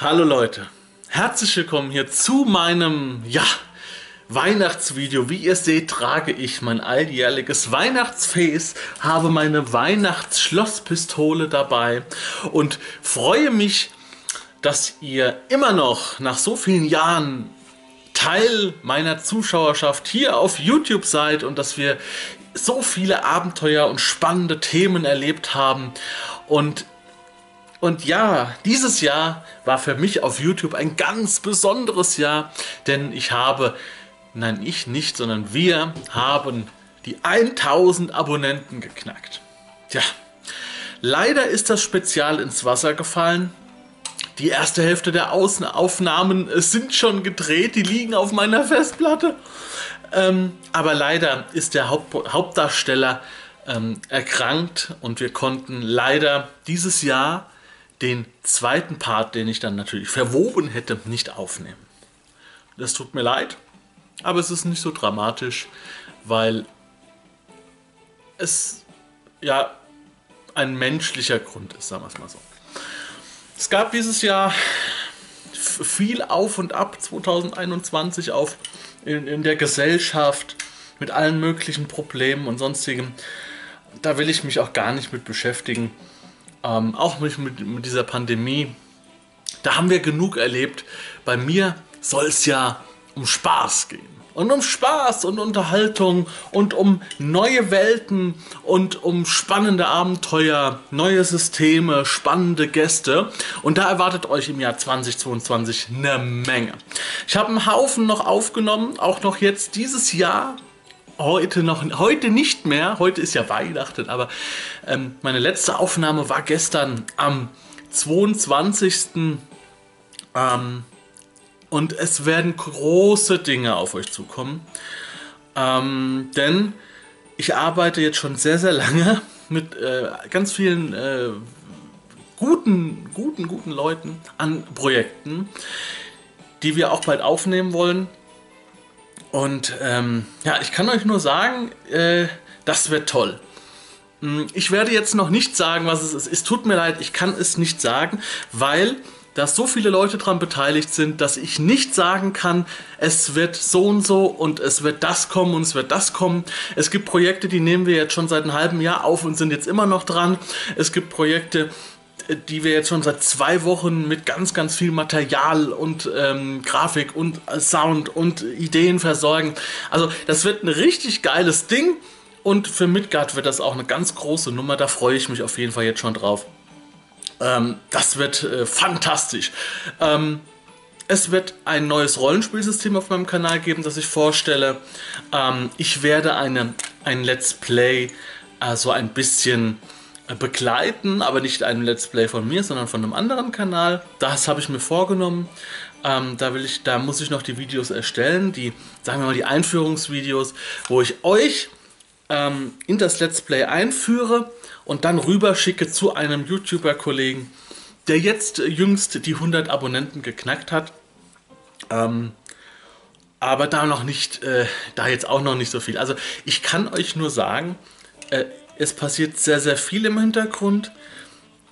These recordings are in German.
Hallo Leute, herzlich willkommen hier zu meinem, ja, Weihnachtsvideo. Wie ihr seht, trage ich mein alljährliches Weihnachtsface, habe meine Weihnachtsschlosspistole dabei und freue mich, dass ihr immer noch nach so vielen Jahren Teil meiner Zuschauerschaft hier auf YouTube seid und dass wir so viele Abenteuer und spannende Themen erlebt haben. Und, und ja, dieses Jahr war für mich auf YouTube ein ganz besonderes Jahr, denn ich habe, nein, ich nicht, sondern wir haben die 1000 Abonnenten geknackt. Tja, leider ist das Spezial ins Wasser gefallen. Die erste Hälfte der Außenaufnahmen sind schon gedreht, die liegen auf meiner Festplatte. Ähm, aber leider ist der Haupt Hauptdarsteller ähm, erkrankt und wir konnten leider dieses Jahr den zweiten Part, den ich dann natürlich verwoben hätte, nicht aufnehmen. Das tut mir leid, aber es ist nicht so dramatisch, weil es ja ein menschlicher Grund ist, sagen wir es mal so. Es gab dieses Jahr viel Auf und Ab 2021 auf in, in der Gesellschaft mit allen möglichen Problemen und sonstigem. Da will ich mich auch gar nicht mit beschäftigen. Ähm, auch mit, mit, mit dieser Pandemie. Da haben wir genug erlebt. Bei mir soll es ja um Spaß gehen und um Spaß und Unterhaltung und um neue Welten und um spannende Abenteuer, neue Systeme, spannende Gäste. Und da erwartet euch im Jahr 2022 eine Menge. Ich habe einen Haufen noch aufgenommen, auch noch jetzt dieses Jahr heute noch, heute nicht mehr, heute ist ja Weihnachten, aber ähm, meine letzte Aufnahme war gestern am 22. Ähm, und es werden große Dinge auf euch zukommen. Ähm, denn ich arbeite jetzt schon sehr, sehr lange mit äh, ganz vielen äh, guten, guten, guten Leuten an Projekten, die wir auch bald aufnehmen wollen. Und ähm, ja, ich kann euch nur sagen, äh, das wird toll. Hm, ich werde jetzt noch nicht sagen, was es ist. Es tut mir leid, ich kann es nicht sagen, weil dass so viele Leute daran beteiligt sind, dass ich nicht sagen kann, es wird so und so und es wird das kommen und es wird das kommen. Es gibt Projekte, die nehmen wir jetzt schon seit einem halben Jahr auf und sind jetzt immer noch dran. Es gibt Projekte, die wir jetzt schon seit zwei Wochen mit ganz, ganz viel Material und ähm, Grafik und Sound und Ideen versorgen. Also das wird ein richtig geiles Ding und für Midgard wird das auch eine ganz große Nummer. Da freue ich mich auf jeden Fall jetzt schon drauf. Ähm, das wird äh, fantastisch. Ähm, es wird ein neues Rollenspielsystem auf meinem Kanal geben, das ich vorstelle. Ähm, ich werde eine, ein Let's Play also ein bisschen äh, begleiten, aber nicht ein Let's Play von mir, sondern von einem anderen Kanal. Das habe ich mir vorgenommen. Ähm, da, will ich, da muss ich noch die Videos erstellen, die, sagen wir mal, die Einführungsvideos, wo ich euch ähm, in das Let's Play einführe und dann rüberschicke zu einem YouTuber-Kollegen, der jetzt jüngst die 100 Abonnenten geknackt hat. Ähm, aber da noch nicht, äh, da jetzt auch noch nicht so viel. Also ich kann euch nur sagen, äh, es passiert sehr, sehr viel im Hintergrund.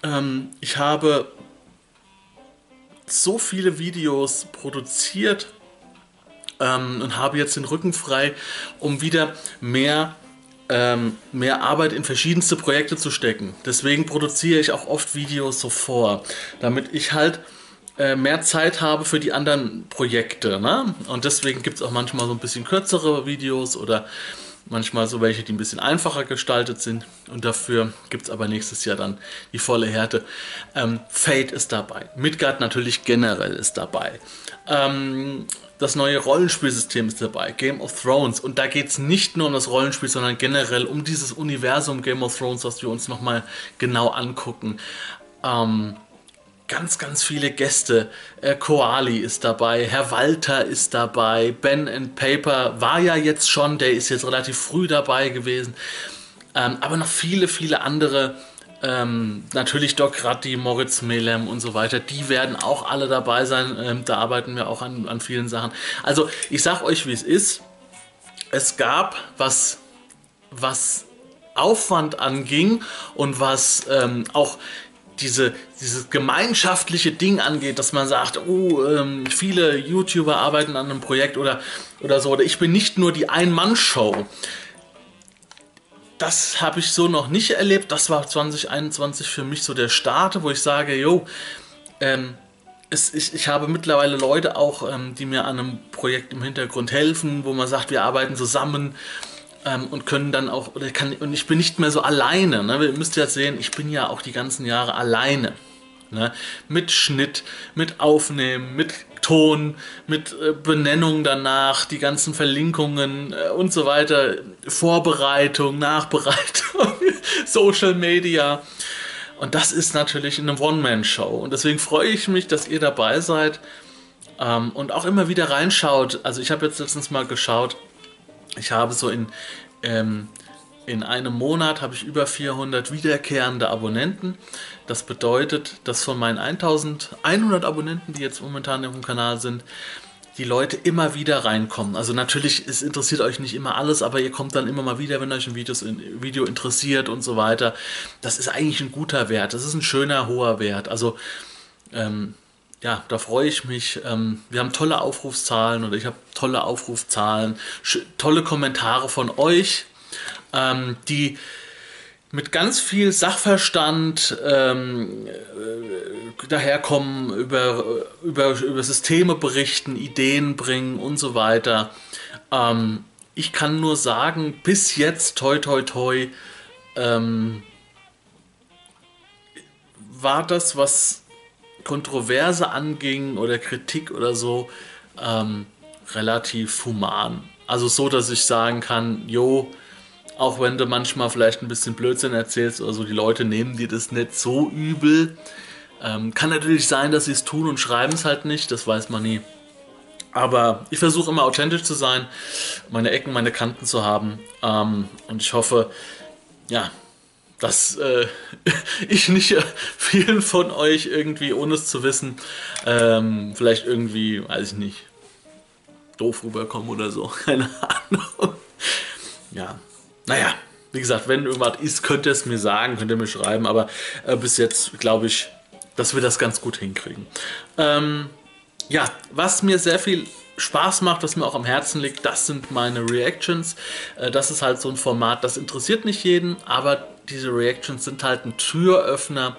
Ähm, ich habe so viele Videos produziert ähm, und habe jetzt den Rücken frei, um wieder mehr ähm, mehr Arbeit in verschiedenste Projekte zu stecken. Deswegen produziere ich auch oft Videos so vor, damit ich halt äh, mehr Zeit habe für die anderen Projekte. Ne? Und deswegen gibt es auch manchmal so ein bisschen kürzere Videos oder manchmal so welche, die ein bisschen einfacher gestaltet sind. Und dafür gibt es aber nächstes Jahr dann die volle Härte. Ähm, Fate ist dabei. Midgard natürlich generell ist dabei. Ähm, das neue Rollenspielsystem ist dabei, Game of Thrones. Und da geht es nicht nur um das Rollenspiel, sondern generell um dieses Universum Game of Thrones, was wir uns nochmal genau angucken. Ähm, ganz, ganz viele Gäste. Äh, Koali ist dabei, Herr Walter ist dabei, Ben and Paper war ja jetzt schon, der ist jetzt relativ früh dabei gewesen. Ähm, aber noch viele, viele andere ähm, natürlich Doc Ratti, Moritz Melem und so weiter, die werden auch alle dabei sein. Ähm, da arbeiten wir auch an, an vielen Sachen. Also ich sag euch, wie es ist. Es gab, was, was Aufwand anging und was ähm, auch diese, dieses gemeinschaftliche Ding angeht, dass man sagt, oh, ähm, viele YouTuber arbeiten an einem Projekt oder, oder so, oder ich bin nicht nur die Ein-Mann-Show. Das habe ich so noch nicht erlebt. Das war 2021 für mich so der Start, wo ich sage, yo, ähm, es, ich, ich habe mittlerweile Leute auch, ähm, die mir an einem Projekt im Hintergrund helfen, wo man sagt, wir arbeiten zusammen ähm, und können dann auch, oder kann, und ich bin nicht mehr so alleine. Ne? Ihr müsst ja sehen, ich bin ja auch die ganzen Jahre alleine. Ne? Mit Schnitt, mit Aufnehmen, mit Ton, mit äh, Benennung danach, die ganzen Verlinkungen äh, und so weiter, Vorbereitung, Nachbereitung, Social Media. Und das ist natürlich eine One-Man-Show. Und deswegen freue ich mich, dass ihr dabei seid ähm, und auch immer wieder reinschaut. Also ich habe jetzt letztens mal geschaut, ich habe so in, ähm, in einem Monat habe ich über 400 wiederkehrende Abonnenten. Das bedeutet, dass von meinen 1100 Abonnenten, die jetzt momentan auf dem Kanal sind, die Leute immer wieder reinkommen. Also natürlich, es interessiert euch nicht immer alles, aber ihr kommt dann immer mal wieder, wenn euch ein Videos, Video interessiert und so weiter. Das ist eigentlich ein guter Wert. Das ist ein schöner, hoher Wert. Also ähm, ja, da freue ich mich. Ähm, wir haben tolle Aufrufszahlen oder ich habe tolle Aufrufzahlen, tolle Kommentare von euch, ähm, die mit ganz viel Sachverstand ähm, äh, daherkommen, über, über, über Systeme berichten, Ideen bringen und so weiter. Ich kann nur sagen, bis jetzt, toi, toi, toi, war das, was Kontroverse anging oder Kritik oder so, ähm, relativ human. Also so, dass ich sagen kann, jo, auch wenn du manchmal vielleicht ein bisschen Blödsinn erzählst oder so, die Leute nehmen dir das nicht so übel. Ähm, kann natürlich sein, dass sie es tun und schreiben es halt nicht, das weiß man nie. Aber ich versuche immer authentisch zu sein, meine Ecken, meine Kanten zu haben. Ähm, und ich hoffe, ja, dass äh, ich nicht vielen von euch irgendwie, ohne es zu wissen, ähm, vielleicht irgendwie, weiß ich nicht, doof rüberkomme oder so. Keine Ahnung. Ja, naja, wie gesagt, wenn irgendwas ist, könnt ihr es mir sagen, könnt ihr mir schreiben, aber äh, bis jetzt glaube ich, dass wir das ganz gut hinkriegen. Ähm, ja, was mir sehr viel Spaß macht, was mir auch am Herzen liegt, das sind meine Reactions. Äh, das ist halt so ein Format, das interessiert nicht jeden, aber diese Reactions sind halt ein Türöffner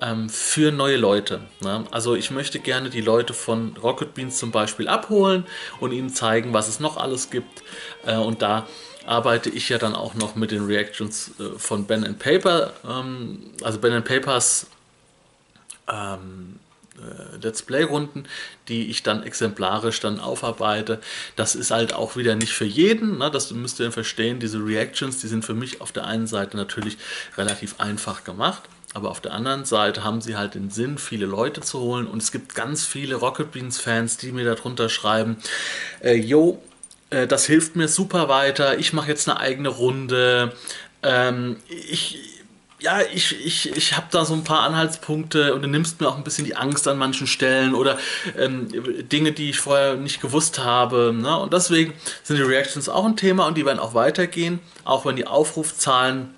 ähm, für neue Leute. Ne? Also ich möchte gerne die Leute von Rocket Beans zum Beispiel abholen und ihnen zeigen, was es noch alles gibt. Äh, und da arbeite ich ja dann auch noch mit den Reactions äh, von Ben Paper, ähm, also Ben Papers ähm, äh, Let's Play-Runden, die ich dann exemplarisch dann aufarbeite. Das ist halt auch wieder nicht für jeden, ne? das müsst ihr verstehen. Diese Reactions, die sind für mich auf der einen Seite natürlich relativ einfach gemacht. Aber auf der anderen Seite haben sie halt den Sinn, viele Leute zu holen. Und es gibt ganz viele Rocket Beans Fans, die mir darunter schreiben, äh, yo, äh, das hilft mir super weiter, ich mache jetzt eine eigene Runde. Ähm, ich, ja, ich, ich, ich habe da so ein paar Anhaltspunkte und du nimmst mir auch ein bisschen die Angst an manchen Stellen oder ähm, Dinge, die ich vorher nicht gewusst habe. Ne? Und deswegen sind die Reactions auch ein Thema und die werden auch weitergehen, auch wenn die Aufrufzahlen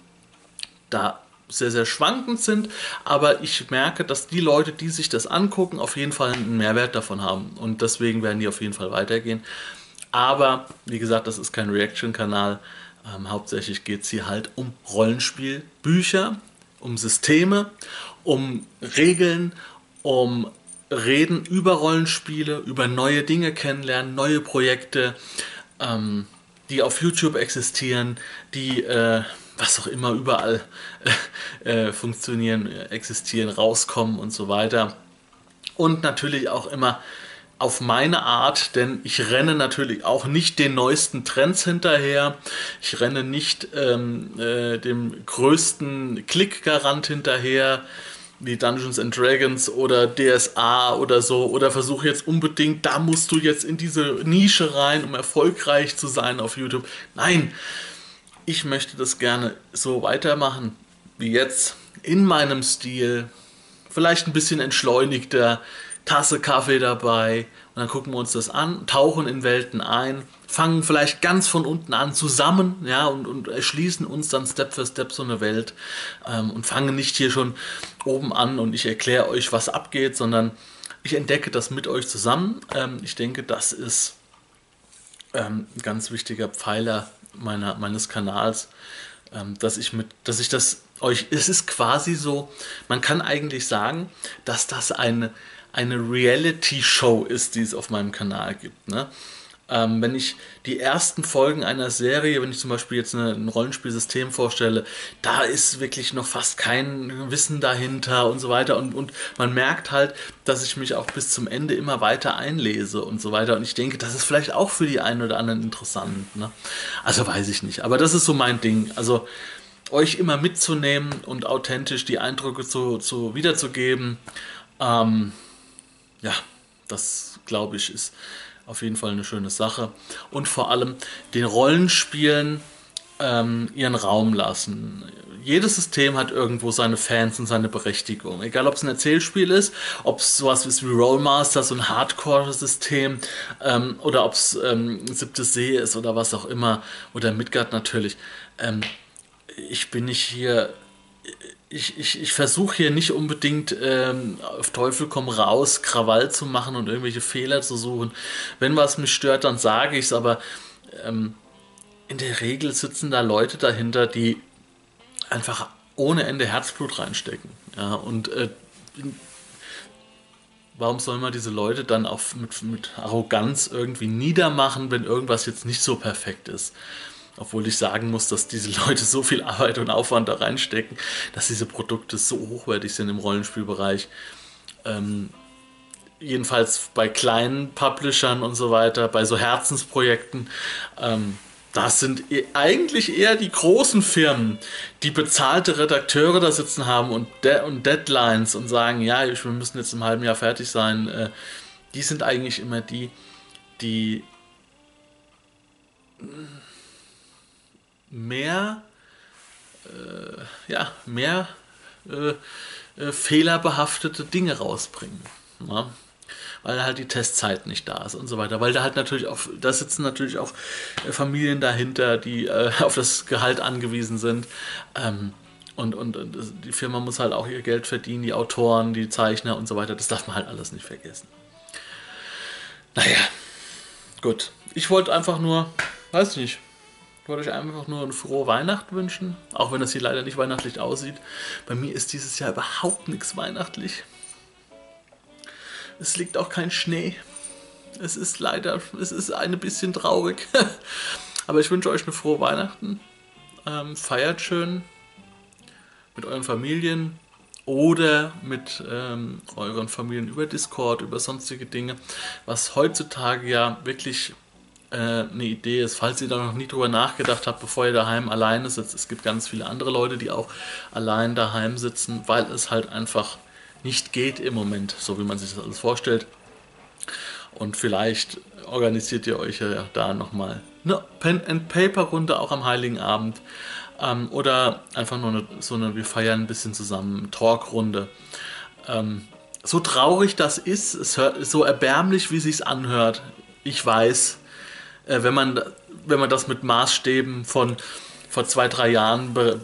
da sehr, sehr schwankend sind. Aber ich merke, dass die Leute, die sich das angucken, auf jeden Fall einen Mehrwert davon haben. Und deswegen werden die auf jeden Fall weitergehen. Aber wie gesagt, das ist kein Reaction-Kanal. Ähm, hauptsächlich geht es hier halt um Rollenspielbücher, um Systeme, um Regeln, um Reden über Rollenspiele, über neue Dinge kennenlernen, neue Projekte, ähm, die auf YouTube existieren, die äh, was auch immer überall äh, äh, funktionieren, existieren, rauskommen und so weiter. Und natürlich auch immer auf meine Art, denn ich renne natürlich auch nicht den neuesten Trends hinterher. Ich renne nicht ähm, äh, dem größten Klickgarant hinterher, wie Dungeons and Dragons oder DSA oder so, oder versuche jetzt unbedingt, da musst du jetzt in diese Nische rein, um erfolgreich zu sein auf YouTube. Nein, ich möchte das gerne so weitermachen wie jetzt, in meinem Stil, vielleicht ein bisschen entschleunigter Tasse Kaffee dabei und dann gucken wir uns das an, tauchen in Welten ein, fangen vielleicht ganz von unten an zusammen, ja, und, und erschließen uns dann Step für Step so eine Welt ähm, und fangen nicht hier schon oben an und ich erkläre euch, was abgeht, sondern ich entdecke das mit euch zusammen. Ähm, ich denke, das ist ähm, ein ganz wichtiger Pfeiler meiner, meines Kanals, ähm, dass ich mit, dass ich das euch, es ist quasi so, man kann eigentlich sagen, dass das eine, eine Reality-Show ist, die es auf meinem Kanal gibt. Ne? Ähm, wenn ich die ersten Folgen einer Serie, wenn ich zum Beispiel jetzt eine, ein Rollenspielsystem vorstelle, da ist wirklich noch fast kein Wissen dahinter und so weiter. Und, und man merkt halt, dass ich mich auch bis zum Ende immer weiter einlese und so weiter. Und ich denke, das ist vielleicht auch für die einen oder anderen interessant. Ne? Also weiß ich nicht. Aber das ist so mein Ding. Also euch immer mitzunehmen und authentisch die Eindrücke zu, zu wiederzugeben. Ähm, ja, das glaube ich ist auf jeden Fall eine schöne Sache. Und vor allem den Rollenspielen ähm, ihren Raum lassen. Jedes System hat irgendwo seine Fans und seine Berechtigung. Egal, ob es ein Erzählspiel ist, ob es sowas ist wie Rollmaster, so ein Hardcore-System, ähm, oder ob es ähm, Siebte See ist oder was auch immer, oder Midgard natürlich. Ähm, ich bin nicht hier ich, ich, ich versuche hier nicht unbedingt ähm, auf Teufel komm raus Krawall zu machen und irgendwelche Fehler zu suchen. Wenn was mich stört, dann sage ich es, aber ähm, in der Regel sitzen da Leute dahinter, die einfach ohne Ende Herzblut reinstecken. Ja, und äh, warum soll man diese Leute dann auch mit, mit Arroganz irgendwie niedermachen, wenn irgendwas jetzt nicht so perfekt ist? Obwohl ich sagen muss, dass diese Leute so viel Arbeit und Aufwand da reinstecken, dass diese Produkte so hochwertig sind im Rollenspielbereich. Ähm, jedenfalls bei kleinen Publishern und so weiter, bei so Herzensprojekten. Ähm, das sind e-, eigentlich eher die großen Firmen, die bezahlte Redakteure da sitzen haben und, De und Deadlines und sagen, ja, wir müssen jetzt im halben Jahr fertig sein. Äh, die sind eigentlich immer die, die mehr, äh, ja, mehr äh, äh, fehlerbehaftete Dinge rausbringen. Ja? Weil halt die Testzeit nicht da ist und so weiter. Weil da halt natürlich auch, da sitzen natürlich auch äh, Familien dahinter, die äh, auf das Gehalt angewiesen sind. Ähm, und, und, und, die Firma muss halt auch ihr Geld verdienen, die Autoren, die Zeichner und so weiter. Das darf man halt alles nicht vergessen. Naja, gut. Ich wollte einfach nur, weiß nicht, ich wollte euch einfach nur eine frohe Weihnacht wünschen, auch wenn das hier leider nicht weihnachtlich aussieht. Bei mir ist dieses Jahr überhaupt nichts weihnachtlich. Es liegt auch kein Schnee. Es ist leider, es ist ein bisschen traurig. Aber ich wünsche euch eine frohe Weihnachten. Ähm, feiert schön mit euren Familien oder mit ähm, euren Familien über Discord, über sonstige Dinge, was heutzutage ja wirklich äh, eine Idee ist, falls ihr da noch nie drüber nachgedacht habt, bevor ihr daheim alleine sitzt. Es gibt ganz viele andere Leute, die auch allein daheim sitzen, weil es halt einfach nicht geht im Moment, so wie man sich das alles vorstellt. Und vielleicht organisiert ihr euch ja da nochmal eine Pen-and-Paper-Runde auch am Heiligen Abend. Ähm, oder einfach nur eine, so eine, wir feiern ein bisschen zusammen, Talkrunde. Ähm, so traurig das ist, es so erbärmlich, wie sich's anhört. Ich weiß, äh, wenn, man, wenn man das mit Maßstäben von vor zwei, drei Jahren be,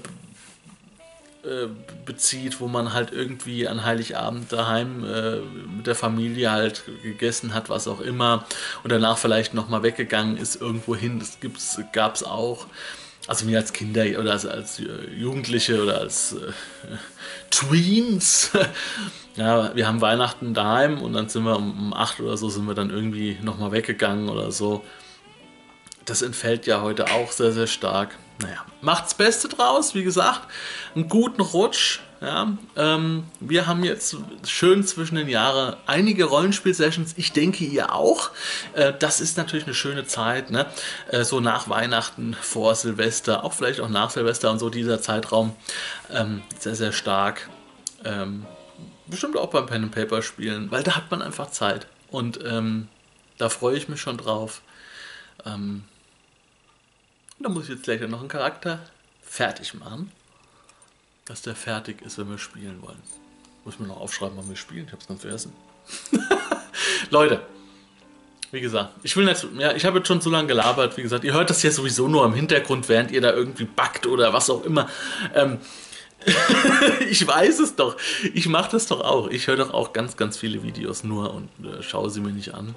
äh, bezieht, wo man halt irgendwie an Heiligabend daheim äh, mit der Familie halt gegessen hat, was auch immer, und danach vielleicht nochmal weggegangen ist irgendwo hin. Das gab es auch. Also mir als Kinder oder als, als Jugendliche oder als äh, Tweens. ja, wir haben Weihnachten daheim und dann sind wir um, um 8 oder so sind wir dann irgendwie nochmal weggegangen oder so das entfällt ja heute auch sehr, sehr stark. Naja, macht's Beste draus, wie gesagt, einen guten Rutsch. Ja, ähm, wir haben jetzt schön zwischen den Jahren einige Rollenspiel-Sessions. Ich denke, ihr auch. Äh, das ist natürlich eine schöne Zeit, ne? Äh, so nach Weihnachten, vor Silvester, auch vielleicht auch nach Silvester und so dieser Zeitraum. Ähm, sehr, sehr stark. Ähm, bestimmt auch beim Pen and Paper spielen, weil da hat man einfach Zeit. Und ähm, da freue ich mich schon drauf. Ähm, und dann muss ich jetzt gleich noch einen Charakter fertig machen, dass der fertig ist, wenn wir spielen wollen. Muss mir noch aufschreiben, wann wir spielen. Ich hab's ganz vergessen. Leute, wie gesagt, ich will nicht, ja, ich habe jetzt schon so lange gelabert, wie gesagt, ihr hört das ja sowieso nur im Hintergrund, während ihr da irgendwie backt oder was auch immer. Ähm, ich weiß es doch. Ich mache das doch auch. Ich höre doch auch ganz, ganz viele Videos nur und äh, schaue sie mir nicht an.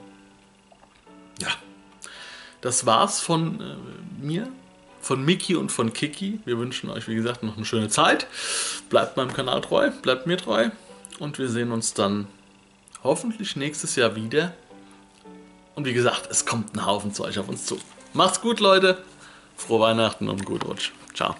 Das war's von äh, mir, von Miki und von Kiki. Wir wünschen euch, wie gesagt, noch eine schöne Zeit. Bleibt meinem Kanal treu, bleibt mir treu. Und wir sehen uns dann hoffentlich nächstes Jahr wieder. Und wie gesagt, es kommt ein Haufen Zeug auf uns zu. Macht's gut, Leute. Frohe Weihnachten und gut Rutsch. Ciao.